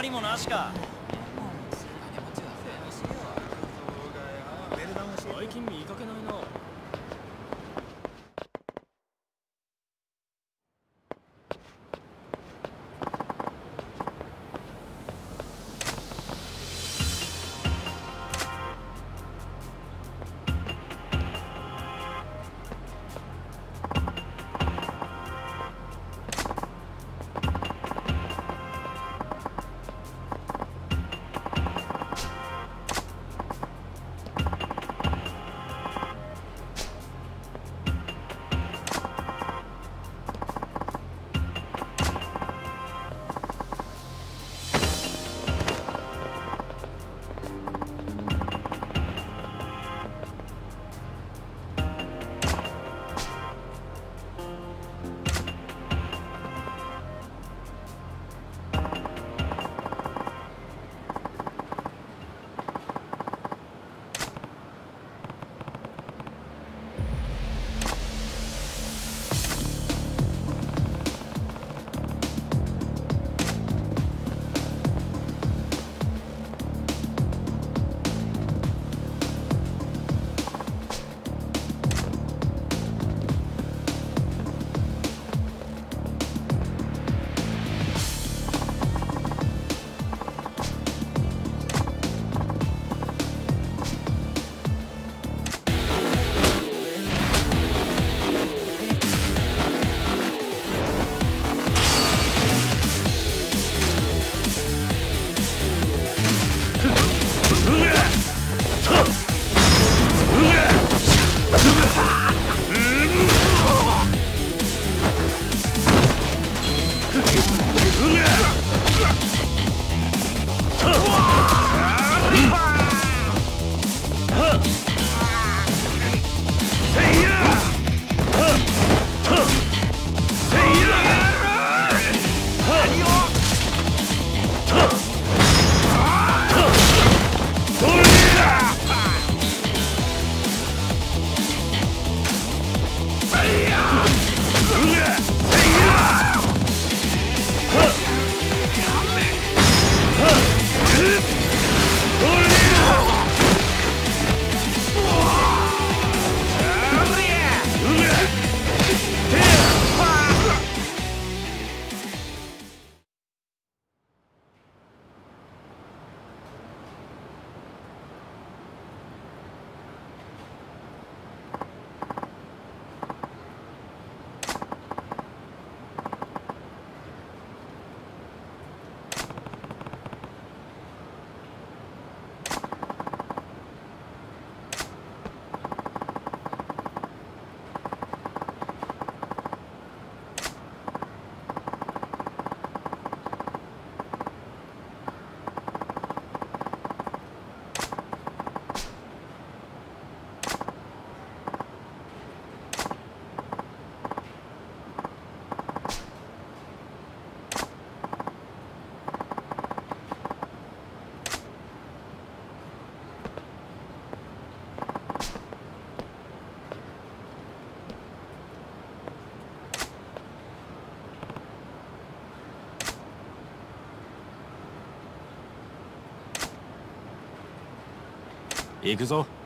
わりもなしか最近見かけないな行くぞ。